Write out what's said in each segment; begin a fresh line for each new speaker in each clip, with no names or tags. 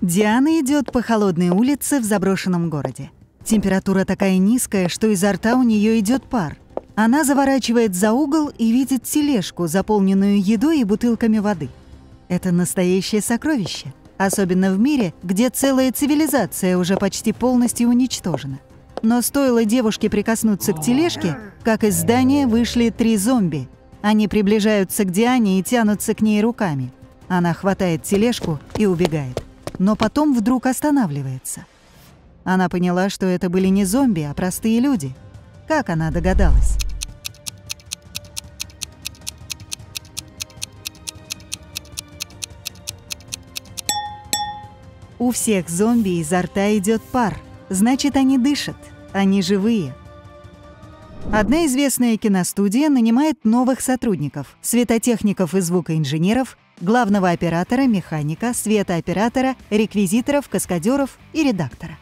Диана идет по холодной улице в заброшенном городе. Температура такая низкая, что изо рта у нее идет пар. Она заворачивает за угол и видит тележку, заполненную едой и бутылками воды. Это настоящее сокровище, особенно в мире, где целая цивилизация уже почти полностью уничтожена. Но стоило девушке прикоснуться к тележке, как из здания вышли три зомби. Они приближаются к Диане и тянутся к ней руками. Она хватает тележку и убегает. Но потом вдруг останавливается. Она поняла, что это были не зомби, а простые люди. Как она догадалась? У всех зомби изо рта идет пар. Значит, они дышат. Они живые. Одна известная киностудия нанимает новых сотрудников, светотехников и звукоинженеров, главного оператора, механика, светооператора, реквизиторов, каскадеров и редактора.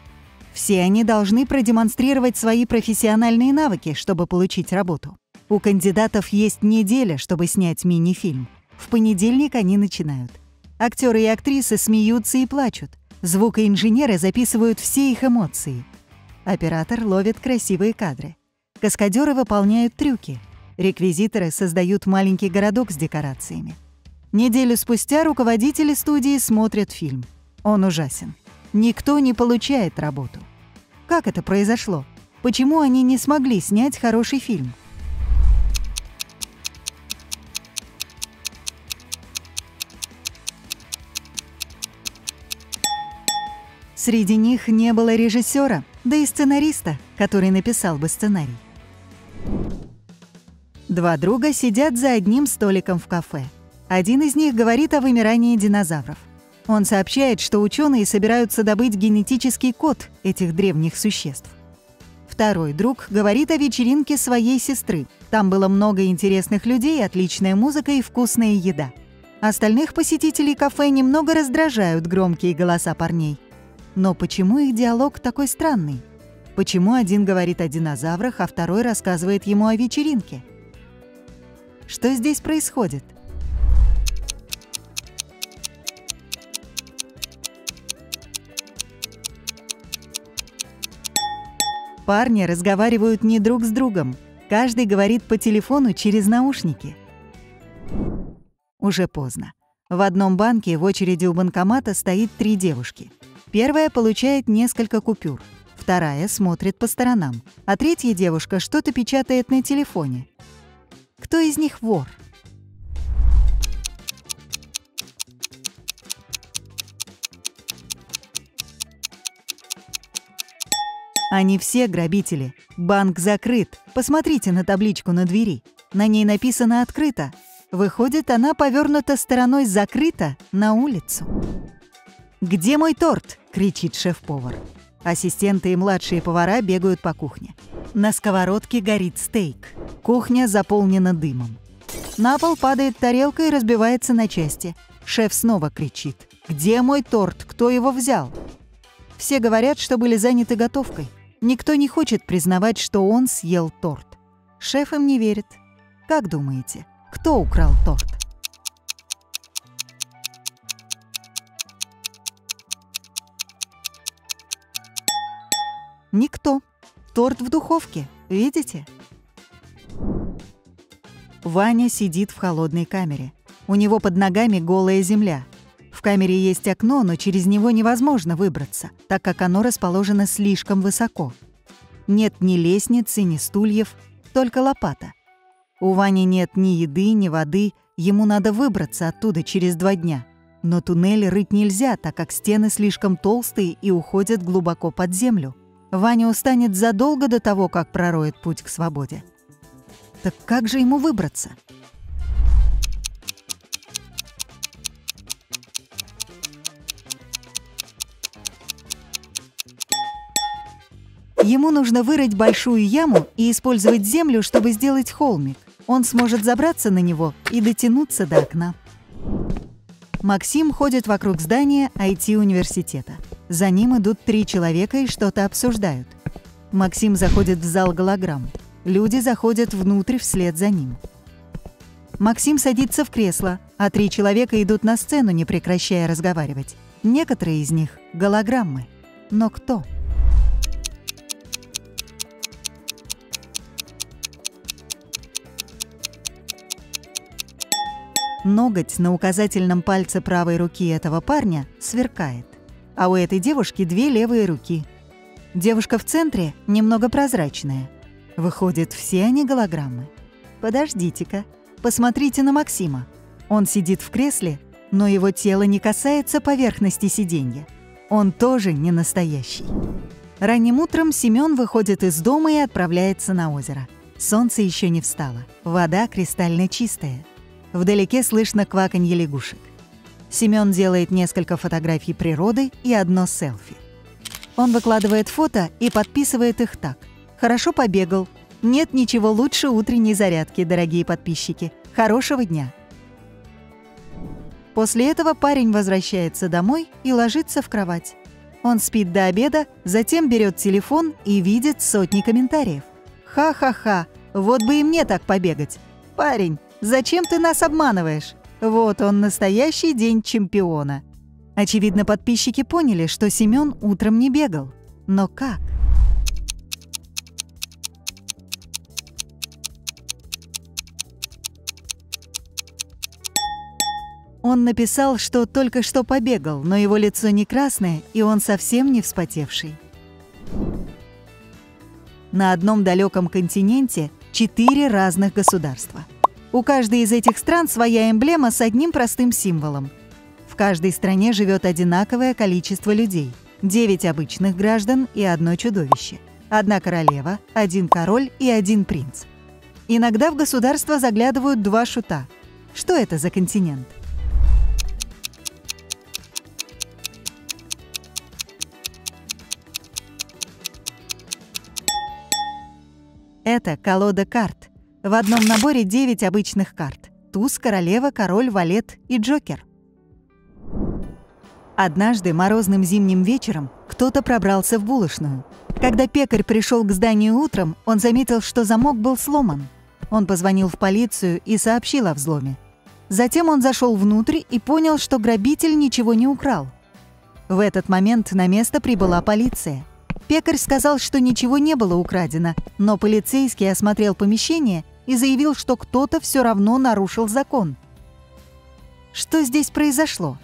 Все они должны продемонстрировать свои профессиональные навыки, чтобы получить работу. У кандидатов есть неделя, чтобы снять мини-фильм. В понедельник они начинают. Актеры и актрисы смеются и плачут. Звукоинженеры записывают все их эмоции. Оператор ловит красивые кадры. Каскадеры выполняют трюки. Реквизиторы создают маленький городок с декорациями. Неделю спустя руководители студии смотрят фильм. Он ужасен. Никто не получает работу. Как это произошло? Почему они не смогли снять хороший фильм? Среди них не было режиссера, да и сценариста, который написал бы сценарий. Два друга сидят за одним столиком в кафе. Один из них говорит о вымирании динозавров. Он сообщает, что ученые собираются добыть генетический код этих древних существ. Второй друг говорит о вечеринке своей сестры. Там было много интересных людей, отличная музыка и вкусная еда. Остальных посетителей кафе немного раздражают громкие голоса парней. Но почему их диалог такой странный? Почему один говорит о динозаврах, а второй рассказывает ему о вечеринке? Что здесь происходит? Парни разговаривают не друг с другом. Каждый говорит по телефону через наушники. Уже поздно. В одном банке в очереди у банкомата стоит три девушки. Первая получает несколько купюр, вторая смотрит по сторонам, а третья девушка что-то печатает на телефоне. Кто из них вор? Они все грабители. Банк закрыт. Посмотрите на табличку на двери. На ней написано «Открыто». Выходит, она повернута стороной «Закрыто» на улицу. «Где мой торт?» — кричит шеф-повар. Ассистенты и младшие повара бегают по кухне. На сковородке горит стейк. Кухня заполнена дымом. На пол падает тарелка и разбивается на части. Шеф снова кричит. «Где мой торт? Кто его взял?» Все говорят, что были заняты готовкой. Никто не хочет признавать, что он съел торт. Шеф им не верит. Как думаете, кто украл торт? Никто. Торт в духовке, видите? Ваня сидит в холодной камере. У него под ногами голая земля. Камере есть окно, но через него невозможно выбраться, так как оно расположено слишком высоко. Нет ни лестницы, ни стульев, только лопата. У Вани нет ни еды, ни воды, ему надо выбраться оттуда через два дня. Но туннель рыть нельзя, так как стены слишком толстые и уходят глубоко под землю. Ваня устанет задолго до того, как пророет путь к свободе. Так как же ему выбраться? Ему нужно вырыть большую яму и использовать землю, чтобы сделать холмик. Он сможет забраться на него и дотянуться до окна. Максим ходит вокруг здания IT-университета. За ним идут три человека и что-то обсуждают. Максим заходит в зал голограмм. Люди заходят внутрь вслед за ним. Максим садится в кресло, а три человека идут на сцену, не прекращая разговаривать. Некоторые из них — голограммы. Но кто? Ноготь на указательном пальце правой руки этого парня сверкает, а у этой девушки две левые руки. Девушка в центре немного прозрачная. Выходит, все они голограммы. Подождите-ка, посмотрите на Максима. Он сидит в кресле, но его тело не касается поверхности сиденья. Он тоже не настоящий. Ранним утром Семён выходит из дома и отправляется на озеро. Солнце еще не встало, вода кристально чистая. Вдалеке слышно кваканье лягушек. Семён делает несколько фотографий природы и одно селфи. Он выкладывает фото и подписывает их так. «Хорошо побегал. Нет ничего лучше утренней зарядки, дорогие подписчики. Хорошего дня!» После этого парень возвращается домой и ложится в кровать. Он спит до обеда, затем берет телефон и видит сотни комментариев. «Ха-ха-ха, вот бы и мне так побегать. Парень, Зачем ты нас обманываешь? Вот он, настоящий день чемпиона. Очевидно, подписчики поняли, что Семён утром не бегал. Но как? Он написал, что только что побегал, но его лицо не красное, и он совсем не вспотевший. На одном далеком континенте четыре разных государства – у каждой из этих стран своя эмблема с одним простым символом. В каждой стране живет одинаковое количество людей. Девять обычных граждан и одно чудовище. Одна королева, один король и один принц. Иногда в государство заглядывают два шута. Что это за континент? Это колода карт – в одном наборе 9 обычных карт. Туз, королева, король, валет и джокер. Однажды морозным зимним вечером кто-то пробрался в булочную. Когда пекарь пришел к зданию утром, он заметил, что замок был сломан. Он позвонил в полицию и сообщил о взломе. Затем он зашел внутрь и понял, что грабитель ничего не украл. В этот момент на место прибыла полиция. Пекарь сказал, что ничего не было украдено, но полицейский осмотрел помещение и заявил, что кто-то все равно нарушил закон. Что здесь произошло?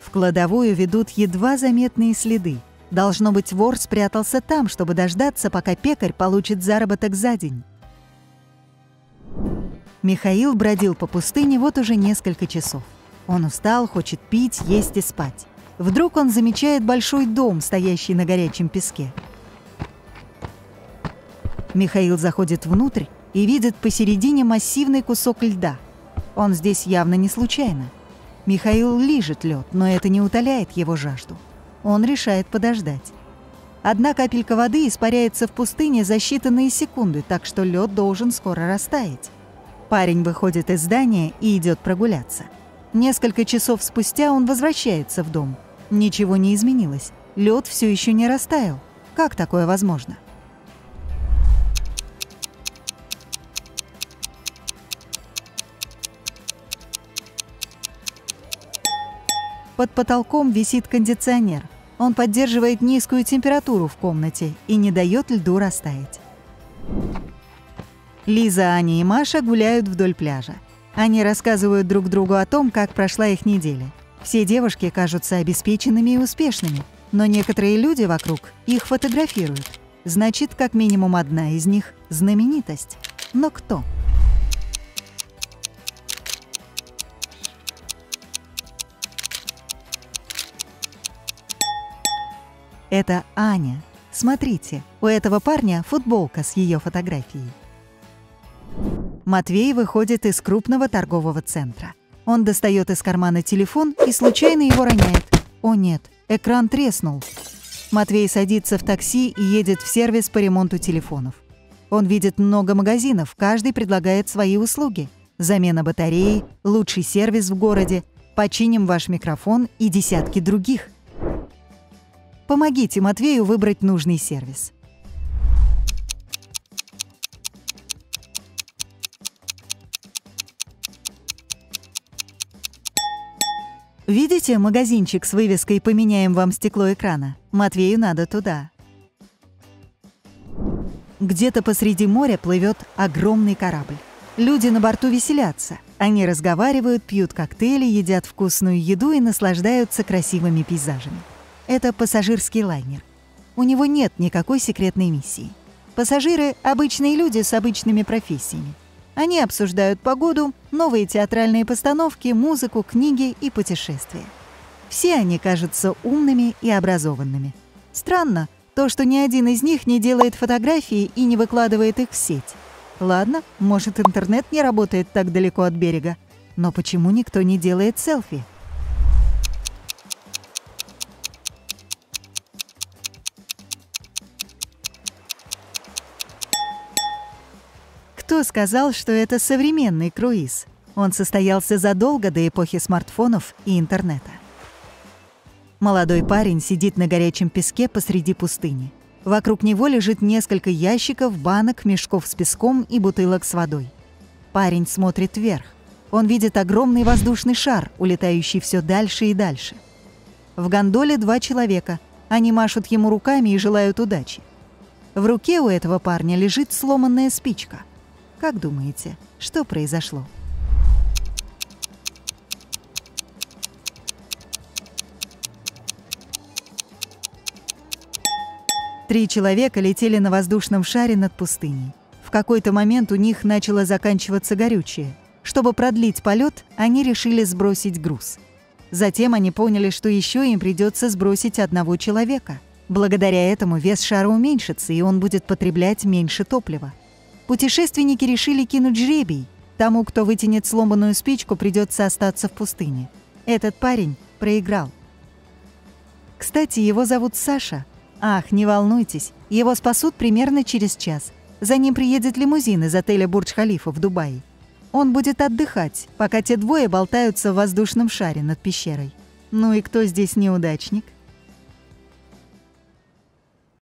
В кладовую ведут едва заметные следы. Должно быть, вор спрятался там, чтобы дождаться, пока пекарь получит заработок за день. Михаил бродил по пустыне вот уже несколько часов. Он устал, хочет пить, есть и спать. Вдруг он замечает большой дом, стоящий на горячем песке. Михаил заходит внутрь и видит посередине массивный кусок льда. Он здесь явно не случайно. Михаил лижет лед, но это не утоляет его жажду. Он решает подождать. Одна капелька воды испаряется в пустыне за считанные секунды, так что лед должен скоро растаять. Парень выходит из здания и идет прогуляться. Несколько часов спустя он возвращается в дом. Ничего не изменилось. Лед все еще не растаял. Как такое возможно? Под потолком висит кондиционер. Он поддерживает низкую температуру в комнате и не дает льду растаять. Лиза, Аня и Маша гуляют вдоль пляжа. Они рассказывают друг другу о том, как прошла их неделя. Все девушки кажутся обеспеченными и успешными, но некоторые люди вокруг их фотографируют. Значит, как минимум одна из них — знаменитость. Но кто? Это Аня. Смотрите, у этого парня футболка с ее фотографией. Матвей выходит из крупного торгового центра. Он достает из кармана телефон и случайно его роняет. О нет, экран треснул. Матвей садится в такси и едет в сервис по ремонту телефонов. Он видит много магазинов, каждый предлагает свои услуги. Замена батареи, лучший сервис в городе, починим ваш микрофон и десятки других. Помогите Матвею выбрать нужный сервис. Видите магазинчик с вывеской «Поменяем вам стекло экрана»? Матвею надо туда. Где-то посреди моря плывет огромный корабль. Люди на борту веселятся. Они разговаривают, пьют коктейли, едят вкусную еду и наслаждаются красивыми пейзажами. Это пассажирский лайнер. У него нет никакой секретной миссии. Пассажиры — обычные люди с обычными профессиями. Они обсуждают погоду, новые театральные постановки, музыку, книги и путешествия. Все они кажутся умными и образованными. Странно то, что ни один из них не делает фотографии и не выкладывает их в сеть. Ладно, может, интернет не работает так далеко от берега. Но почему никто не делает селфи? Сказал, что это современный круиз? Он состоялся задолго до эпохи смартфонов и интернета. Молодой парень сидит на горячем песке посреди пустыни. Вокруг него лежит несколько ящиков, банок, мешков с песком и бутылок с водой. Парень смотрит вверх. Он видит огромный воздушный шар, улетающий все дальше и дальше. В гондоле два человека. Они машут ему руками и желают удачи. В руке у этого парня лежит сломанная спичка. Как думаете, что произошло? Три человека летели на воздушном шаре над пустыней. В какой-то момент у них начало заканчиваться горючее. Чтобы продлить полет, они решили сбросить груз. Затем они поняли, что еще им придется сбросить одного человека. Благодаря этому вес шара уменьшится, и он будет потреблять меньше топлива. Путешественники решили кинуть жребий. Тому, кто вытянет сломанную спичку, придется остаться в пустыне. Этот парень проиграл. Кстати, его зовут Саша. Ах, не волнуйтесь, его спасут примерно через час. За ним приедет лимузин из отеля Бурдж-Халифа в Дубае. Он будет отдыхать, пока те двое болтаются в воздушном шаре над пещерой. Ну и кто здесь неудачник?